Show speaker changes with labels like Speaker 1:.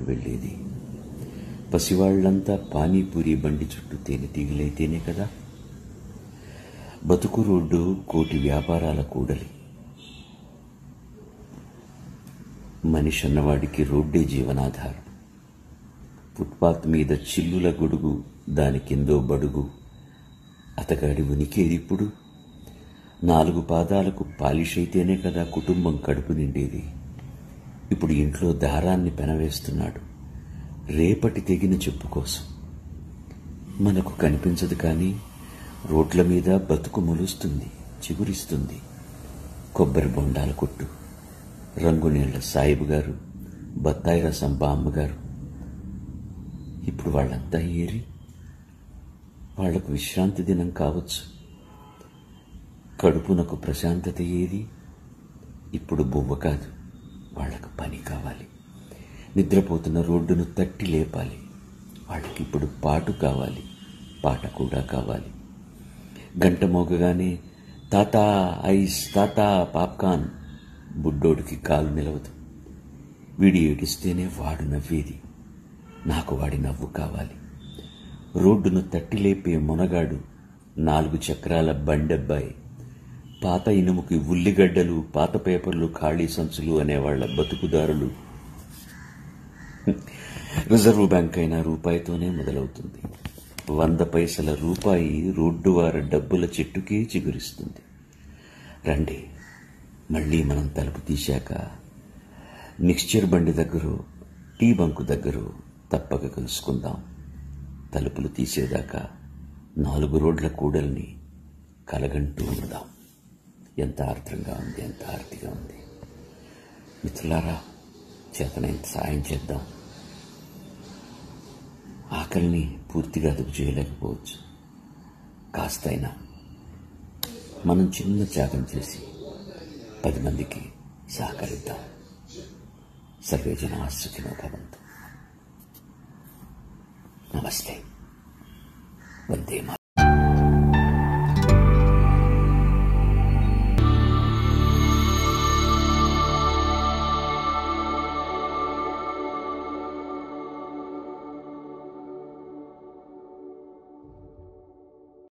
Speaker 1: వెళ్ళేది. పసివాళ్ళంతా పానీపూరి బండి చుట్టూ తేనెటీగలైతేనే కదా. బతుకు రోడ్డు కోటి వ్యాపారాల కూడలి. మనిషి అన్నవాడికి రోడ్డే జీవనాధారం. ఫుట్పాత్ మీద చిల్లుల గొడుగు దాని కిందో బడుగు. అతగాడి ఉనికేదిప్పుడు నాలుగు పాదాలకు పాలిష్ అయితేనే కదా కుటుంబం కడుపు నిండేది. ఇప్పుడు ఇంట్లో దారాన్ని పెనవేస్తున్నాడు. రేపటి తెగిన చెప్పు కోసం. మనకు కనిపించదు కానీ రోడ్ల మీద బతుకు మొలుస్తుంది చిగురిస్తుంది. కొబ్బరి బొండాల కొట్టు రంగునీళ్ళ సాయిబు గారు బత్తాయి రసం బామ్మగారు ఇప్పుడు వాళ్ళంతా ఏరి వాళ్ళకు విశ్రాంతి దినం కావచ్చు. కడుపునకు ప్రశాంతత ఏది? ఇప్పుడు బువ్వ కాదు. వాళ్ళకు పని కావాలి. నిద్రపోతున్న రోడ్డును తట్టి లేపాలి. వాళ్ళకి ఇప్పుడు పాటు కావాలి. పాట కూడా కావాలి. గంట మోగగానే తాత ఐస్ తాతా పాప్కాన్ బుడ్డోడికి కాలు నిలవదు. వీడి ఏడిస్తేనే వాడు నవ్వేది. నాకు వాడి నవ్వు కావాలి. రోడ్డును తట్టి లేపే మునగాడు నాలుగు చక్రాల బండబ్బాయి. పాత ఇనుముకి ఉల్లిగడ్డలు పాత పేపర్లు ఖాళీ సంచులు అనేవాళ్ళ బతుకుదారులు. రిజర్వ్ బ్యాంక్ అయినా రూపాయితోనే మొదలవుతుంది. వంద పైసల రూపాయి రోడ్డువార డబ్బుల చెట్టుకే చిగురిస్తుంది. రండి మళ్ళీ మనం తలుపు తీశాక మిక్స్చర్ బండి దగ్గర టీ బంకు దగ్గర తప్పక కలుసుకుందాం. తలుపులు తీసేదాకా నాలుగు రోడ్ల కూడల్ని కలగంటూ ఉందాం. ఎంత ఆర్ద్రంగా ఉంది ఎంత ఆర్తిగా ఉంది. మిత్రులారా చేతనైంత సాయం చేద్దాం. ఆకలిని పూర్తిగా అదుపు చేయలేకపోవచ్చు. కాస్తైనా మనం చిన్న త్యాగం చేసి పది మందికి సహకరిద్దాం. సర్వేజన సుఖినో భవంతు. నమస్తే. వందే మా